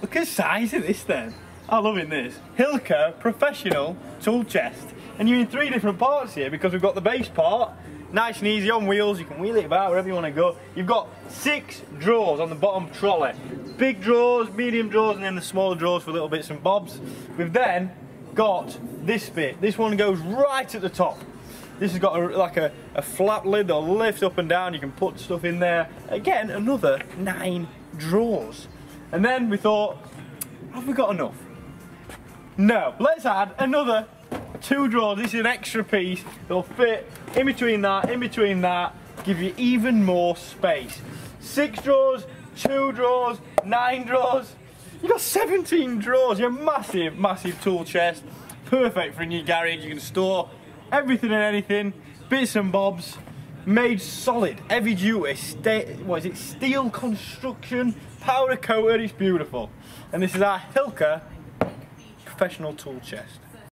Look at the size of this then. I'm loving this. Hilka Professional Tool Chest. And you're in three different parts here because we've got the base part, nice and easy on wheels, you can wheel it about wherever you want to go. You've got six drawers on the bottom trolley. Big drawers, medium drawers, and then the smaller drawers for little bits and bobs. We've then got this bit. This one goes right at the top. This has got a, like a, a flap lid that'll lift up and down. You can put stuff in there. Again, another nine drawers. And then we thought, have we got enough? No, let's add another two drawers. This is an extra piece. They'll fit in between that, in between that, give you even more space. Six drawers, two drawers, nine drawers. You've got 17 drawers. You're massive, massive tool chest. Perfect for in new garage. You can store everything and anything, bits and bobs. Made solid, heavy duty, what is it, steel construction, powder coated, it's beautiful. And this is our Hilka professional tool chest.